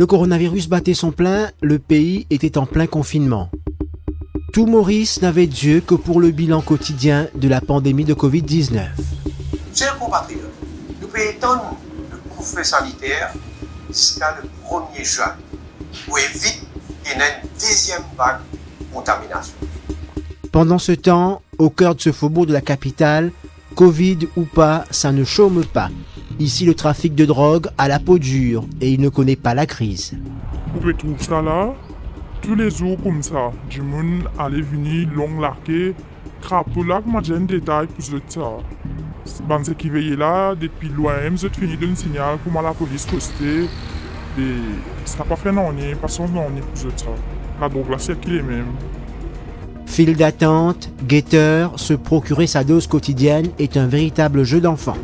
Le coronavirus battait son plein, le pays était en plein confinement. Tout Maurice n'avait Dieu que pour le bilan quotidien de la pandémie de Covid-19. Chers compatriotes, nous pouvons étendre le couvre sanitaire jusqu'à le 1er juin pour éviter qu'il y ait une deuxième vague de contamination. Pendant ce temps, au cœur de ce faubourg de la capitale, Covid ou pas, ça ne chôme pas. Ici, le trafic de drogue a la peau dure et il ne connaît pas la crise. Vous pouvez trouver ça là, tous les jours comme ça. Du monde allait venir, long larqué, crapaud là, moi j'ai un détail pour ça. Ben, ce qui veillait là, depuis loin, je fini d'un signal pour moi la police costée. Et ça n'a pas fait non, pas son non, pour ça. La drogue là, c'est qui est même. File d'attente, guetteur, se procurer sa dose quotidienne est un véritable jeu d'enfant.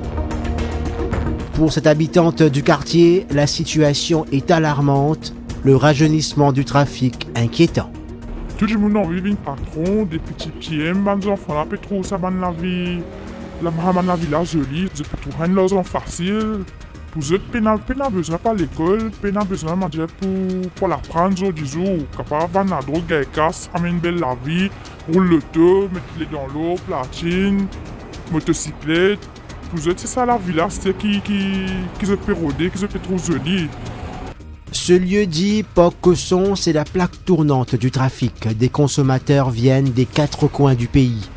Pour cette habitante du quartier, la situation est alarmante, le rajeunissement du trafic inquiétant. Tout le monde envie d'un patron, des petits pieds, des enfants, peut trop ça, la vie, la, la vie là, jolie, je peux trouver leurs enfants facile. Pour eux, pénal, pénal besoin pas l'école, pénal besoin de pour, pour l'apprendre aujourd'hui, jour, capable de la drogue, casse, amène belle la vie, roule le tour, mettre les dans l'eau, platine, motocyclette, c'est ça la ville, c'est qui, qui, qui se fait rôder, qui se. Ce lieu dit Pocosson, c'est la plaque tournante du trafic. Des consommateurs viennent des quatre coins du pays.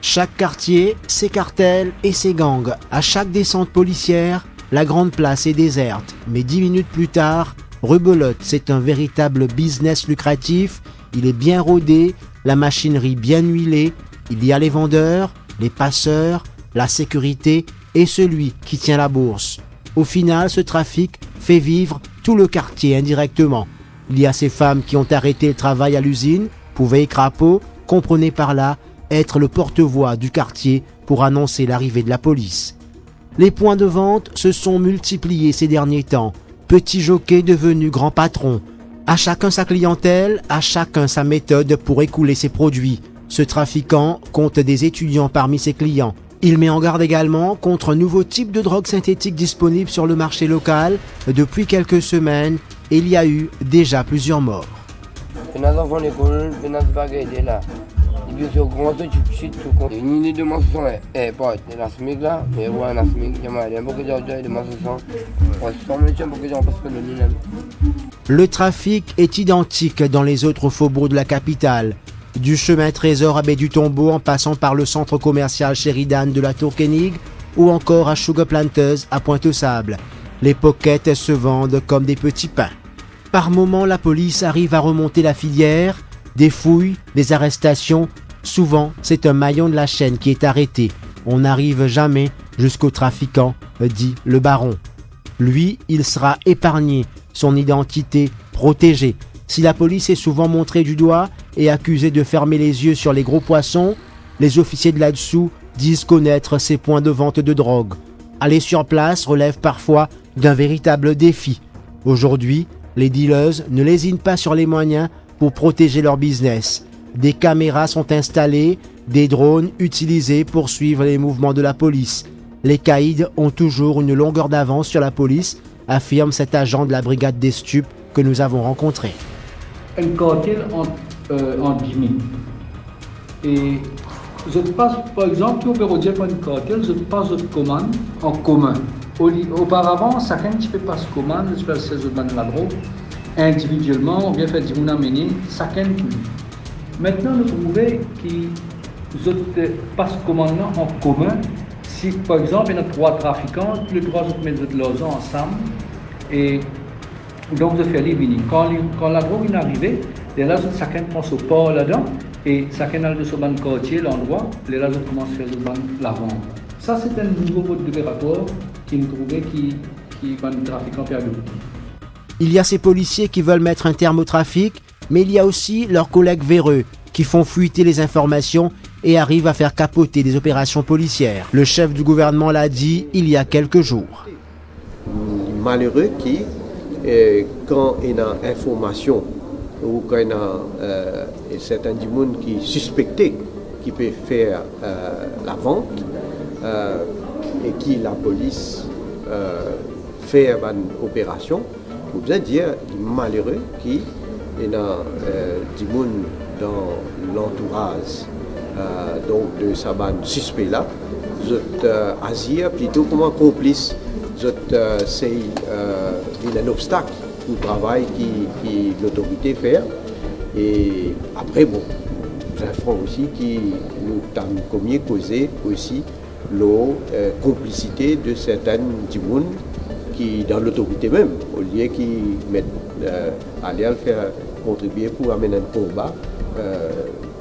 Chaque quartier, ses cartels et ses gangs. À chaque descente policière, la grande place est déserte. Mais dix minutes plus tard, rebelote, c'est un véritable business lucratif. Il est bien rodé, la machinerie bien huilée. Il y a les vendeurs, les passeurs, la sécurité et celui qui tient la bourse. Au final, ce trafic fait vivre tout le quartier indirectement. Il y a ces femmes qui ont arrêté le travail à l'usine, pouvaient crapaud, comprenez par là être le porte-voix du quartier pour annoncer l'arrivée de la police. Les points de vente se sont multipliés ces derniers temps. Petit jockey devenu grand patron. À chacun sa clientèle, à chacun sa méthode pour écouler ses produits. Ce trafiquant compte des étudiants parmi ses clients. Il met en garde également contre un nouveau type de drogue synthétique disponible sur le marché local. Depuis quelques semaines, il y a eu déjà plusieurs morts. Le trafic est identique dans les autres faubourgs de la capitale. Du chemin Trésor à Baie du Tombeau en passant par le centre commercial Sheridan de la Tour Koenig ou encore à Sugar Planters à Pointe-aux-Sables. Les pockets se vendent comme des petits pains. Par moments, la police arrive à remonter la filière, des fouilles, des arrestations. Souvent, c'est un maillon de la chaîne qui est arrêté. On n'arrive jamais jusqu'au trafiquant, dit le baron. Lui, il sera épargné, son identité protégée. Si la police est souvent montrée du doigt et accusée de fermer les yeux sur les gros poissons, les officiers de là-dessous disent connaître ces points de vente de drogue. Aller sur place relève parfois d'un véritable défi. Aujourd'hui, les dealers ne lésinent pas sur les moyens pour protéger leur business. Des caméras sont installées, des drones utilisés pour suivre les mouvements de la police. Les caïds ont toujours une longueur d'avance sur la police, affirme cet agent de la brigade des stupes que nous avons rencontré un cartel en, euh, en 10 minutes. Et je passe, par exemple, pour dire pour un cartel, je passe de commande en commun. Auparavant, chacun qui fait passe commande, je fais ce de la drogue, individuellement, on vient faire du amener, chacun tout. Maintenant, nous trouvons que je passe commande en commun. Si, par exemple, il y a trois trafiquants, tous les trois autres mettent de l'argent ensemble, et donc, je fais les Quand, quand la drogue est arrivée, les là, chacun prend son port là-dedans et chacun a de son ban quartier, l'endroit, les là, commencent à faire le la vente. Ça, c'est un nouveau mode libératoire qui nous trouvait qui, qui va nous trafiquer perdu. Il y a ces policiers qui veulent mettre un terme au trafic, mais il y a aussi leurs collègues véreux qui font fuiter les informations et arrivent à faire capoter des opérations policières. Le chef du gouvernement l'a dit il y a quelques jours. Malheureux qui quand il y a information ou quand il y a euh, certains monde qui suspecté qui peut faire euh, la vente euh, et qui la police fait une opération, Vous pouvez dire malheureux qui est dans du monde dans l'entourage donc de sa bande suspect là. Vous êtes plutôt comme un complice. Vous c'est un obstacle au travail qui, l'autorité fait. Et après, bon, un aussi qui nous a commis causé aussi la euh, complicité de certaines monde qui, dans l'autorité même, au lieu qui mettent euh, aller faire contribuer pour amener un combat. Euh,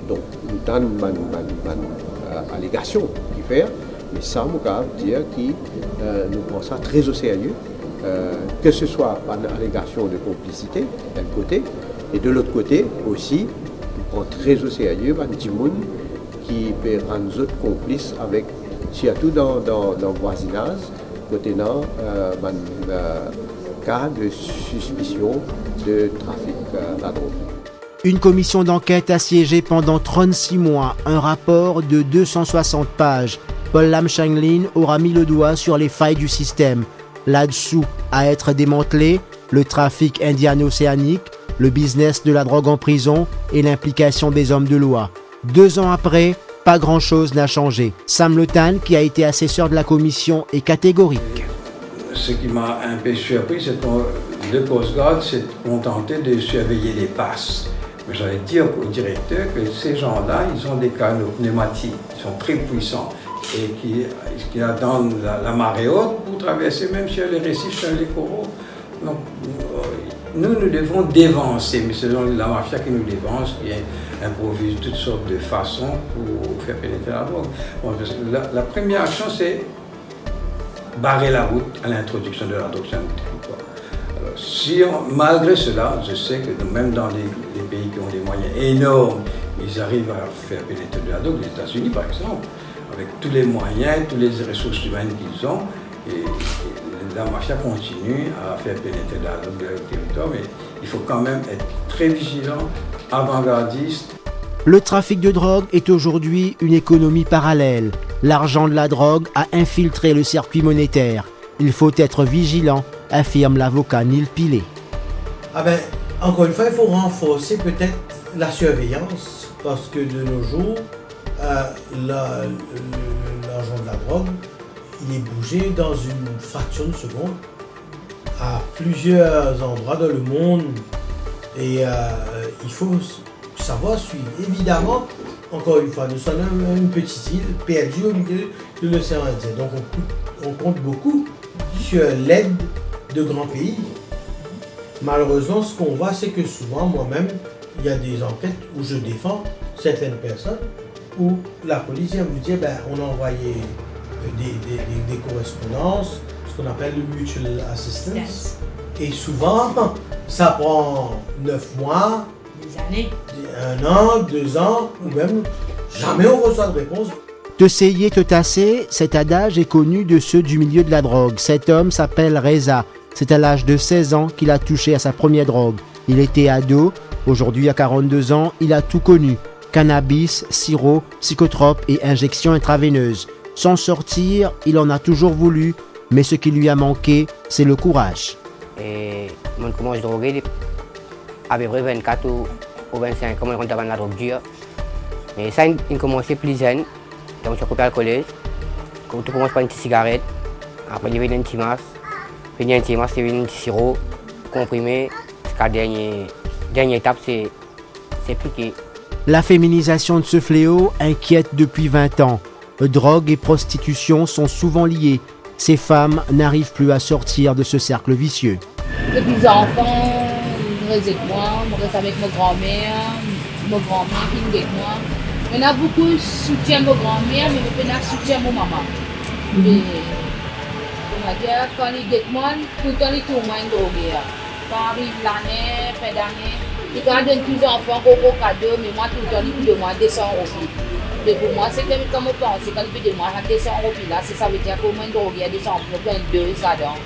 donc, nous avons une, une, allégation qui fait, mais ça, dire que nous prenons ça très au sérieux. Euh, que ce soit par allégation de complicité d'un côté, et de l'autre côté aussi, on prend très au sérieux un petit qui peut rendre nous autres complices avec, surtout dans, dans, dans le voisinage, côté euh, euh, cas de suspicion de trafic euh, la drogue. Une commission d'enquête a siégé pendant 36 mois, un rapport de 260 pages. Paul Lam Changlin aura mis le doigt sur les failles du système, là-dessous à être démantelé, le trafic indiano-océanique, le business de la drogue en prison et l'implication des hommes de loi. Deux ans après, pas grand-chose n'a changé. Sam Letan, qui a été assesseur de la commission, est catégorique. Ce qui m'a un peu surpris, c'est que le Coast s'est contenté de surveiller les passes. Mais j'allais dire au directeur que ces gens-là, ils ont des canaux pneumatiques, ils sont très puissants et qui, attendent la, marée haute pour traverser même sur les récifs, sur les coraux. Donc, nous, nous devons dévancer, mais c'est la mafia qui nous dévance, qui improvise toutes sortes de façons pour faire pénétrer la drogue. la, première action, c'est barrer la route à l'introduction de la drogue sur territoire. Si malgré cela, je sais que même dans les, les, pays qui ont des moyens énormes, ils arrivent à faire pénétrer de la drogue, les États-Unis par exemple, avec tous les moyens, toutes les ressources humaines qu'ils ont. Et, la mafia continue à faire pénétrer la drogue le territoire, mais il faut quand même être très vigilant, avant-gardiste. Le trafic de drogue est aujourd'hui une économie parallèle. L'argent de la drogue a infiltré le circuit monétaire. Il faut être vigilant, affirme l'avocat Neil Pilet. Ah ben, encore une fois, il faut renforcer peut-être la surveillance, parce que de nos jours, l'argent de la drogue, il est bougé dans une fraction de seconde à plusieurs endroits dans le monde et euh, il faut savoir suivre. Évidemment, encore une fois, nous sommes une petite île perdue au milieu de l'océan Indien. Donc on, on compte beaucoup sur l'aide de grands pays. Malheureusement, ce qu'on voit, c'est que souvent, moi-même, il y a des enquêtes où je défends certaines personnes où la police vient vous dire ben, on a envoyé euh, des, correspondances, ce qu'on appelle le mutual assistance. Et souvent, ça prend neuf mois, un an, deux ans, ou même jamais on reçoit de réponse. Te sayer, te tasser, cet adage est connu de ceux du milieu de la drogue. Cet homme s'appelle Reza. C'est à l'âge de 16 ans qu'il a touché à sa première drogue. Il était ado, aujourd'hui à 42 ans, il a tout connu cannabis, sirop, psychotrope et injections intraveineuses. Sans sortir, il en a toujours voulu, mais ce qui lui a manqué, c'est le courage. Et mon commence à droguer à peu près 24 ou, 25 ans, quand j'avais la drogue dure. Mais ça, il commençait plus jeune. Donc, je suis au collège. Quand tu commences par une petite cigarette, après, il y avait un petit masque. Puis, il y a un petit masque, il y sirop comprimé. La dernière, étape, c'est piquer. La féminisation de ce fléau inquiète depuis 20 ans. Drogue et prostitution sont souvent liées. Ces femmes n'arrivent plus à sortir de ce cercle vicieux. Depuis enfants, je reste avec moi, je reste avec ma grand-mère, ma grand-mère qui est avec moi. On a beaucoup soutien ma grand-mère, mais on a soutien ma maman. Mais, on va dire, quand ils avec moi, tout le temps ils tournent drogués. Quand arrive l'année, fin d'année, il garde plus enfants gros cadeau, mais moi, tout le temps, il de moi 200 euros. Mais pour moi, c'est comme on pense, quand il de moi 200 euros, là, ça veut dire qu'au moins, il y a 200 euros, plein deux, ça donne.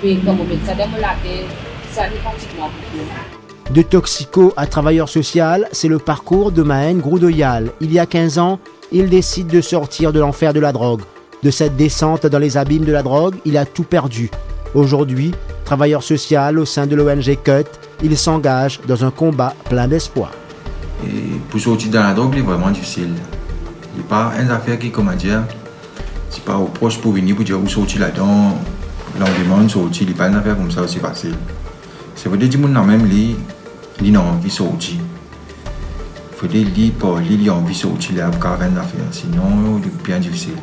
Puis, comme on met ça dans la tête, ça dépend pratiquement beaucoup. De toxico à travailleur social, c'est le parcours de Maën Groudoyal. Il y a 15 ans, il décide de sortir de l'enfer de la drogue. De cette descente dans les abîmes de la drogue, il a tout perdu. Aujourd'hui, Travailleur social au sein de l'ONG CUT, il s'engage dans un combat plein d'espoir. Et pour sortir dans la drogue, c'est vraiment difficile. Il n'y a pas une affaire qui, comment dire, c'est pas au proche pour venir pour dire où sortir là-dedans, l'engagement sortir, il n'y a pas une affaire comme ça aussi facile. C'est vrai que les gens même, ils n'ont envie de sortir. Il faut des lits pour ils ont envie de sortir là pour une. Sinon, c'est bien difficile.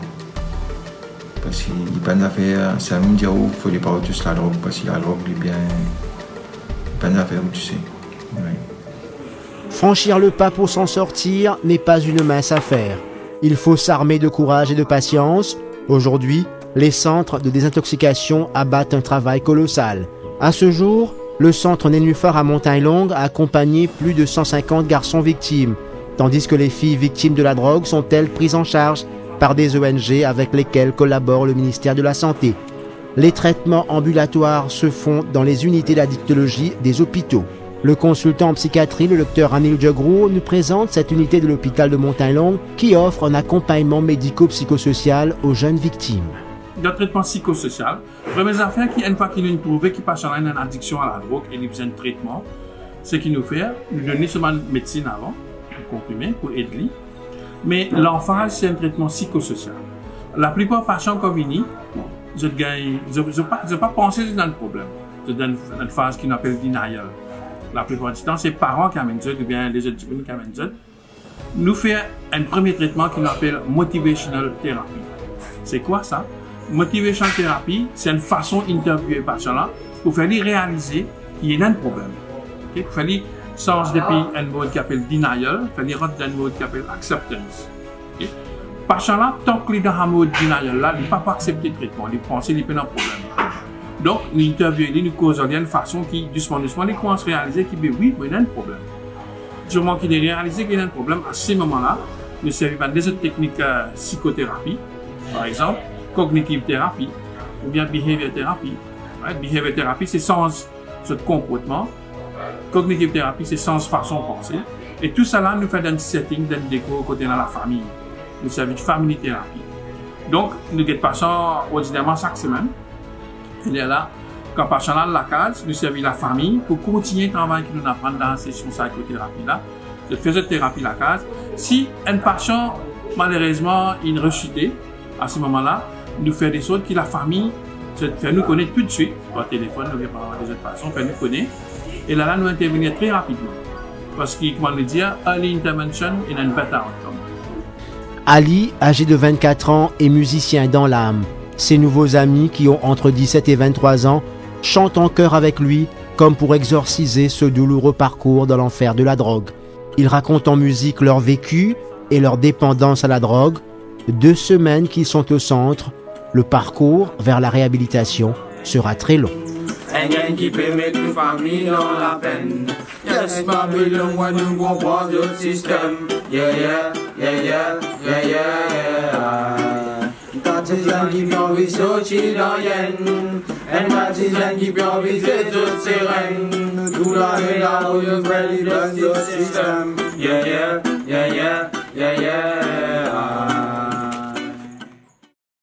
Parce qu'il n'y a pas une affaire, c'est même dire où il faut pas tous la drogue, parce que la drogue est bien. Franchir le pas pour s'en sortir n'est pas une mince affaire. Il faut s'armer de courage et de patience. Aujourd'hui, les centres de désintoxication abattent un travail colossal. À ce jour, le centre Nénuphar à Montagne-Longue a accompagné plus de 150 garçons victimes, tandis que les filles victimes de la drogue sont elles prises en charge par des ONG avec lesquelles collabore le ministère de la Santé. Les traitements ambulatoires se font dans les unités d'addictologie des hôpitaux. Le consultant en psychiatrie, le docteur Anil Jagrou, nous présente cette unité de l'hôpital de Montagne-Longue qui offre un accompagnement médico-psychosocial aux jeunes victimes. Le traitement psychosocial, première affaire qui, une fois qu'il nous trouve qui passe en une addiction à la drogue et il besoin de traitement, ce qu'il nous fait, nous donner seulement médecine avant, comprimé pour aider mais l'emphase, c'est un traitement psychosocial. La plupart des patients comme viennent, je n'ai pas, pensé dans le problème. C'est dans une phase qu'on appelle denial. La plupart du temps, c'est les parents qui amènent ça, ou bien les autres qui amènent ça. Nous faisons un premier traitement qu'on appelle motivational therapy. C'est quoi ça? Motivational therapy, c'est une façon d'interviewer patient là pour faire réaliser qu'il y a un problème. Okay? Pour faire lui change depuis un mode qui s'appelle denial, faire lui rentrer dans un mode qui s'appelle acceptance. Patient là, tant qu'il est dans denial là, il ne peut pas accepter le traitement, il pense qu'il a un problème. Donc, nous intervenons, nous causons d'une façon qui, doucement, doucement, il commence à réaliser qu'il dit oui, il y a un problème. Durant qu'il a réalisé qu'il y a un problème, à ce moment-là, nous servons des autres techniques euh, psychothérapie, par exemple, cognitive thérapie, ou bien behavior thérapie. Behavior thérapie, c'est sans ce comportement. Cognitive thérapie, c'est sans façon de penser. Et tout cela nous fait un setting, d'un déco côté dans la famille. Nous servons de family thérapie. Donc, nous avons patients ordinairement chaque semaine. Il est là. Quand patient là, la case, nous servons la famille pour continuer le travail que nous apprenons dans la session psychothérapie là. Je faisais thérapie la case. Si un patient, malheureusement, il rechuté, à ce moment-là, nous fait des choses que la famille fait nous connaître tout de suite, par téléphone, ou par des autres façons, fait nous connaître. Et là, là, nous intervenir très rapidement. Parce que, comment le dire, early intervention in a better outcome. Ali, âgé de 24 ans, est musicien dans l'âme. Ses nouveaux amis, qui ont entre 17 et 23 ans, chantent en chœur avec lui, comme pour exorciser ce douloureux parcours dans l'enfer de la drogue. Ils racontent en musique leur vécu et leur dépendance à la drogue, deux semaines qu'ils sont au centre, le parcours vers la réhabilitation sera très long. Rien qui peut mettre une famille dans la peine. Yes, Babylon, when you go past the system. Yeah, yeah, yeah, yeah, yeah, yeah. Partisan qui peut envie de sortir dans yen. Un partisan qui peut envie de toutes ses reines. Tout la nuit là où you ready to the system. Yeah, yeah, yeah, yeah, yeah, yeah.